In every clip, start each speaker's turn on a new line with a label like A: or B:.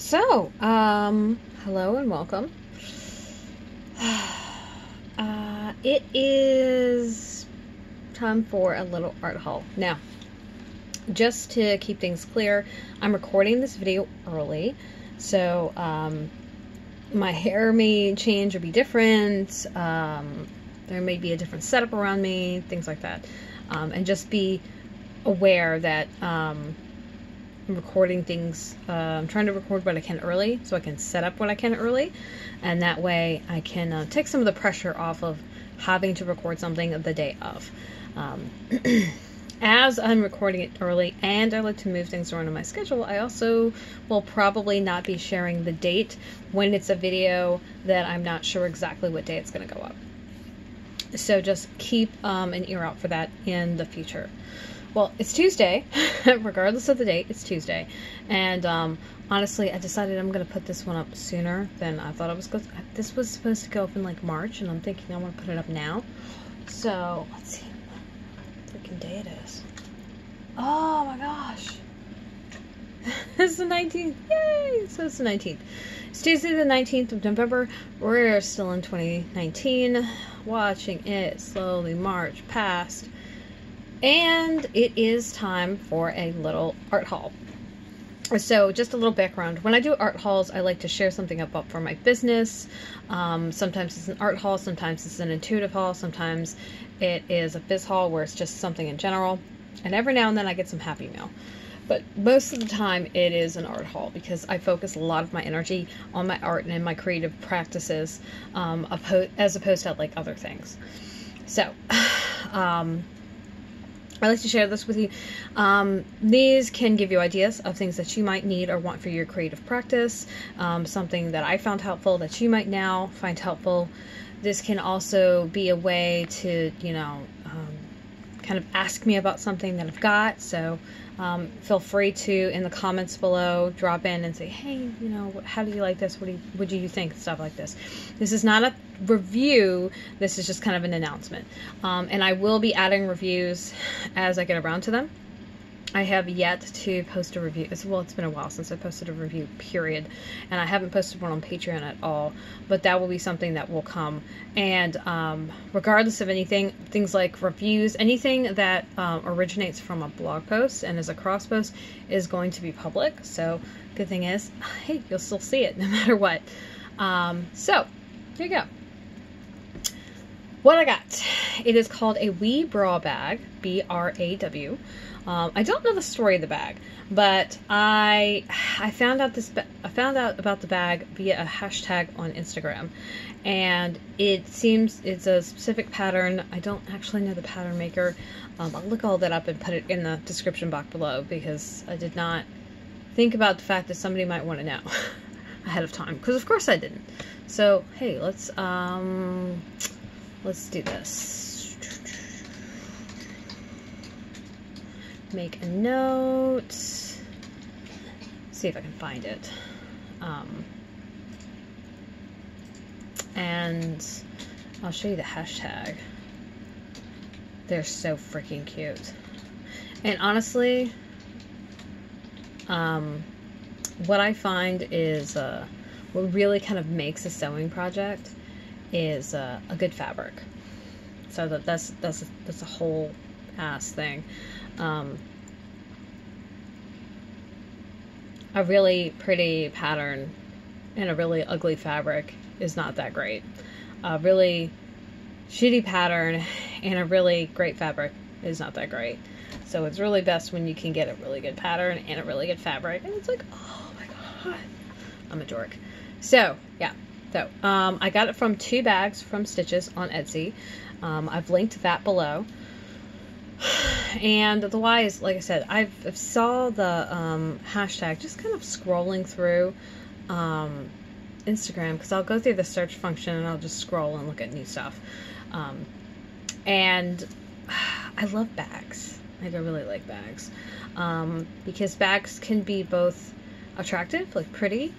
A: So, um, hello and welcome. Uh, it is time for a little art haul. Now, just to keep things clear, I'm recording this video early, so um, my hair may change or be different. Um, there may be a different setup around me, things like that. Um, and just be aware that um, recording things. Uh, I'm trying to record what I can early so I can set up what I can early. And that way I can uh, take some of the pressure off of having to record something the day of. Um, as I'm recording it early and I like to move things around in my schedule, I also will probably not be sharing the date when it's a video that I'm not sure exactly what day it's going to go up. So just keep um, an ear out for that in the future. Well, it's Tuesday, regardless of the date, it's Tuesday. And um, honestly, I decided I'm going to put this one up sooner than I thought it was going to. This was supposed to go up in like March, and I'm thinking I want to put it up now. So, let's see what freaking day it is. Oh my gosh. it's the 19th. Yay! So it's the 19th. It's Tuesday the 19th of November. We're still in 2019, watching it slowly march past and it is time for a little art haul. So, just a little background. When I do art hauls, I like to share something up, up for my business. Um, sometimes it's an art haul, sometimes it's an intuitive haul, sometimes it is a biz haul where it's just something in general. And every now and then I get some happy mail. But most of the time it is an art haul because I focus a lot of my energy on my art and in my creative practices um, as opposed to like other things. So, um, I like to share this with you. Um, these can give you ideas of things that you might need or want for your creative practice, um, something that I found helpful that you might now find helpful. This can also be a way to, you know, um, kind of ask me about something that I've got. So um, feel free to in the comments below drop in and say, hey, you know, how do you like this? What do you, what do you think? Stuff like this. This is not a review. This is just kind of an announcement, um, and I will be adding reviews as I get around to them. I have yet to post a review. It's, Well, it's been a while since I posted a review, period. And I haven't posted one on Patreon at all. But that will be something that will come. And um, regardless of anything, things like reviews, anything that um, originates from a blog post and is a cross post is going to be public. So, good thing is, hey, you'll still see it no matter what. Um, so, here you go. What I got. It is called a Wee Braw Bag, B R A W. Um, I don't know the story of the bag, but I I found out this I found out about the bag via a hashtag on Instagram, and it seems it's a specific pattern. I don't actually know the pattern maker. Um, I'll look all that up and put it in the description box below because I did not think about the fact that somebody might want to know ahead of time because of course I didn't. So hey, let's um let's do this. make a note. See if I can find it. Um, and I'll show you the hashtag. They're so freaking cute. And honestly, um, what I find is uh, what really kind of makes a sewing project is uh, a good fabric. So that that's that's that's a whole ass thing. Um, a really pretty pattern and a really ugly fabric is not that great. A really shitty pattern and a really great fabric is not that great. So it's really best when you can get a really good pattern and a really good fabric. And it's like, oh my god, I'm a dork. So, yeah. So, um, I got it from To Bags From Stitches on Etsy. Um, I've linked that below. And the why is, like I said, I've, I've saw the um, hashtag just kind of scrolling through um, Instagram because I'll go through the search function and I'll just scroll and look at new stuff. Um, and I love bags. I really like bags um, because bags can be both attractive, like pretty,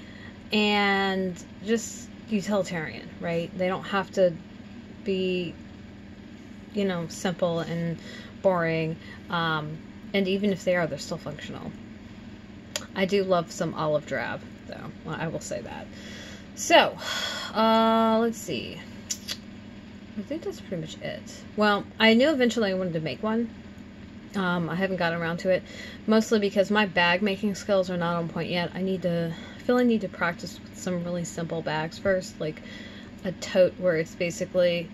A: and just utilitarian, right? They don't have to be, you know, simple and boring, um, and even if they are, they're still functional. I do love some olive drab. though. Well, I will say that. So, uh, let's see. I think that's pretty much it. Well, I knew eventually I wanted to make one. Um, I haven't gotten around to it, mostly because my bag making skills are not on point yet. I need to, feel I need to practice with some really simple bags first, like a tote where it's basically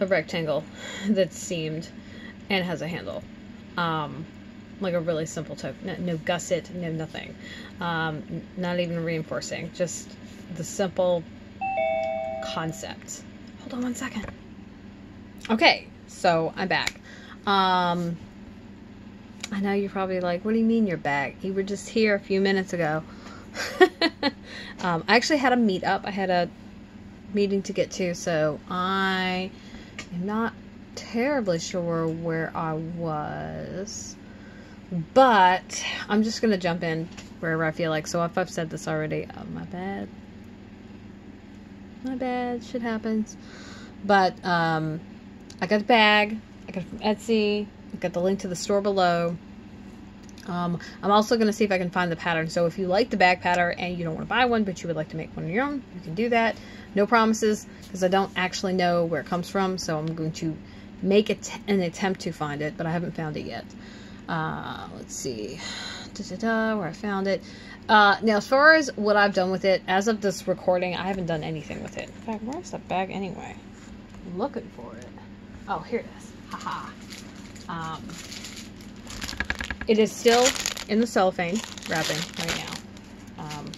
A: a rectangle that's seamed and has a handle. Um, like a really simple tote. No, no gusset, no nothing. Um, not even reinforcing. Just the simple concept. Hold on one second. Okay, so I'm back. Um, I know you're probably like, what do you mean you're back? You were just here a few minutes ago. um, I actually had a meetup. I had a meeting to get to, so I am not terribly sure where I was. But I'm just going to jump in wherever I feel like. So if I've said this already, oh, my bad. My bad. Shit happens. But um, I got the bag. I got it from Etsy. I got the link to the store below. Um, I'm also going to see if I can find the pattern. So if you like the bag pattern and you don't want to buy one, but you would like to make one of your own, you can do that. No promises because I don't actually know where it comes from. So I'm going to make an attempt to find it, but I haven't found it yet. Uh, let's see, da, da, da, where I found it. Uh, now, as far as what I've done with it, as of this recording, I haven't done anything with it. In fact, where's that bag anyway? I'm looking for it. Oh, here it is. Haha. Um, it is still in the cellophane wrapping right now. Um,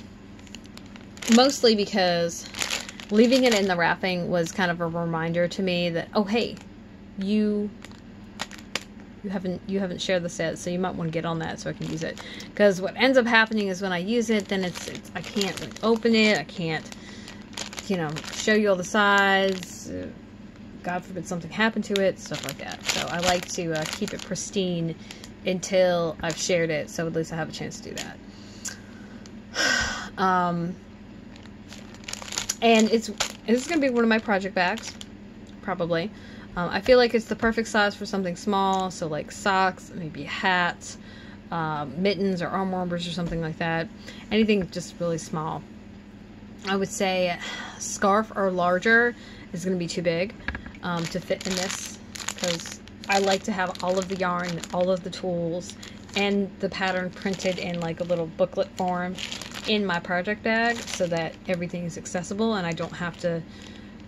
A: mostly because leaving it in the wrapping was kind of a reminder to me that, oh, hey, you you haven't you haven't shared the set so you might want to get on that so I can use it because what ends up happening is when I use it then it's, it's I can't like, open it I can't you know show you all the sides uh, God forbid something happened to it stuff like that so I like to uh, keep it pristine until I've shared it so at least I have a chance to do that um and it's this is gonna be one of my project bags probably um, I feel like it's the perfect size for something small, so like socks, maybe hats, um, mittens or arm warmers or something like that. Anything just really small. I would say scarf or larger is going to be too big um, to fit in this because I like to have all of the yarn, all of the tools, and the pattern printed in like a little booklet form in my project bag so that everything is accessible and I don't have to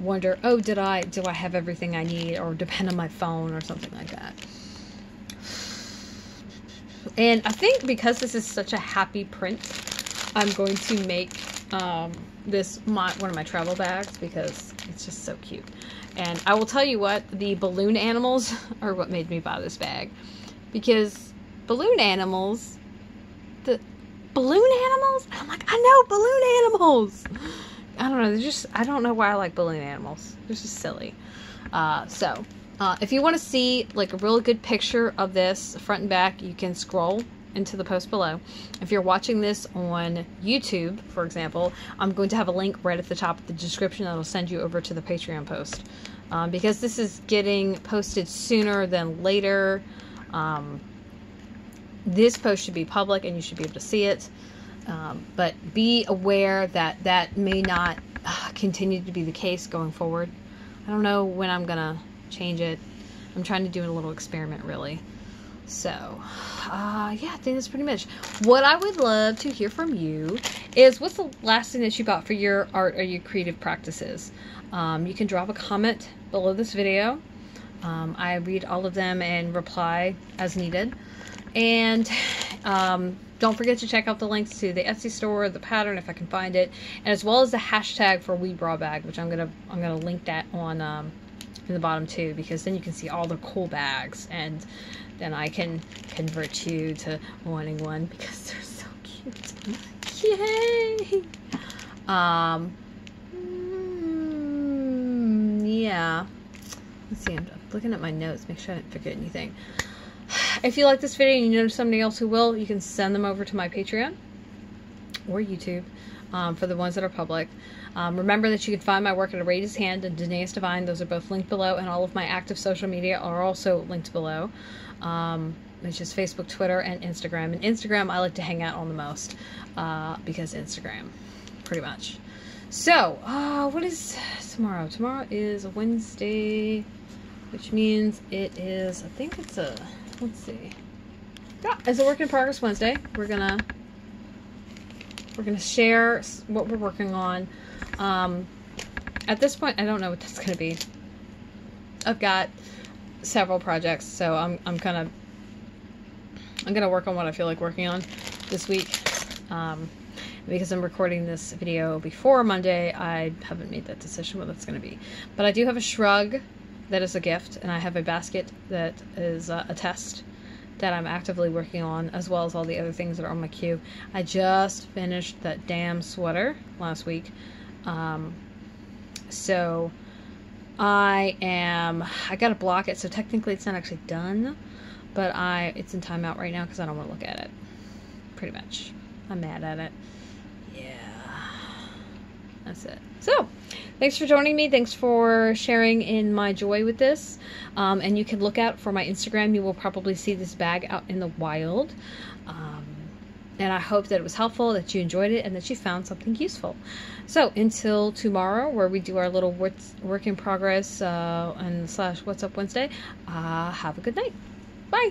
A: wonder, oh, did I, do I have everything I need or depend on my phone or something like that. And I think because this is such a happy print, I'm going to make um, this my one of my travel bags because it's just so cute. And I will tell you what, the balloon animals are what made me buy this bag. Because balloon animals, the balloon animals? I'm like, I know balloon animals. I don't know. They're just I don't know why I like balloon animals. They're just silly. Uh, so uh, if you want to see like a really good picture of this front and back, you can scroll into the post below. If you're watching this on YouTube, for example, I'm going to have a link right at the top of the description that'll send you over to the Patreon post. Um, because this is getting posted sooner than later. Um, this post should be public and you should be able to see it. Um, but be aware that that may not uh, continue to be the case going forward. I don't know when I'm gonna change it. I'm trying to do a little experiment really. So, uh, yeah, I think that's pretty much. What I would love to hear from you is what's the last thing that you bought for your art or your creative practices? Um, you can drop a comment below this video. Um, I read all of them and reply as needed. And um, don't forget to check out the links to the Etsy store, the pattern if I can find it, and as well as the hashtag for Wee Braw Bag, which I'm gonna I'm gonna link that on um, in the bottom too, because then you can see all the cool bags, and then I can convert you to wanting one because they're so cute. Yay! Um, mm, yeah. Let's see. I'm looking at my notes, make sure I didn't forget anything. If you like this video and you know somebody else who will, you can send them over to my Patreon or YouTube um, for the ones that are public. Um, remember that you can find my work at A Hand and Danaeus Divine. Those are both linked below, and all of my active social media are also linked below. Um, which is Facebook, Twitter, and Instagram. And Instagram, I like to hang out on the most uh, because Instagram, pretty much. So, uh, what is tomorrow? Tomorrow is a Wednesday, which means it is, I think it's a, let's see. Yeah, it's a work in progress Wednesday. We're gonna, we're gonna share what we're working on. Um, at this point, I don't know what that's gonna be. I've got several projects, so I'm, I'm kind of, I'm gonna work on what I feel like working on this week. Um, because I'm recording this video before Monday, I haven't made that decision what that's going to be. But I do have a shrug that is a gift, and I have a basket that is uh, a test that I'm actively working on, as well as all the other things that are on my queue. I just finished that damn sweater last week. Um, so I am, I gotta block it, so technically it's not actually done, but I, it's in timeout right now because I don't want to look at it. Pretty much. I'm mad at it. Yeah. That's it. So, thanks for joining me. Thanks for sharing in my joy with this. Um, and you can look out for my Instagram. You will probably see this bag out in the wild. Um, and I hope that it was helpful, that you enjoyed it, and that you found something useful. So until tomorrow, where we do our little work in progress uh, and slash What's Up Wednesday, uh, have a good night. Bye.